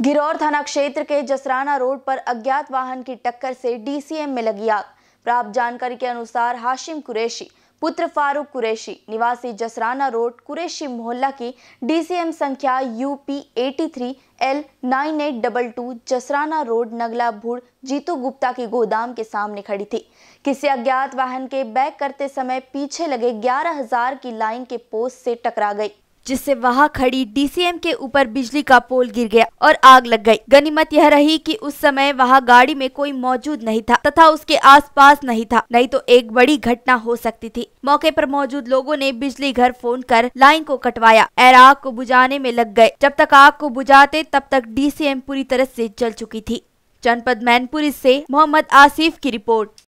गिरौर थाना क्षेत्र के जसराना रोड पर अज्ञात वाहन की टक्कर से डीसीएम में लगी आग। प्राप्त जानकारी के अनुसार हाशिम कुरैशी, पुत्र फारूक कुरैशी, निवासी जसराना रोड, कुरैशी मोहल्ला की डीसीएम संख्या UP 83 L nine eight double two, Jasrana road, Nagla Bhud, Jitu Gupta की गोदाम के सामने खड़ी थी। किसी अज्ञात वाहन के बैक करते समय पीछे लगे ग्यारह हज़ार की लाइन के पोस्ट से टकरा गई। जिससे वहाँ खड़ी डीसीएम के ऊपर बिजली का पोल गिर गया और आग लग गई। गनीमत यह रही कि उस समय वहाँ गाड़ी में कोई मौजूद नहीं था तथा उसके आसपास नहीं था, नहीं तो एक बड़ी घटना हो सकती थी। मौके पर मौजूद लोगों ने बिजली घर फ़ोन कर लाइन को कटवाया। और आग को बुझाने में लग गए। जब तक आग को बुझाते तब तक डीसीएम पूरी तरह से जल चुकी थी। जनपद मैनपुरी से मोहम्मद आसिफ की रिपोर्ट।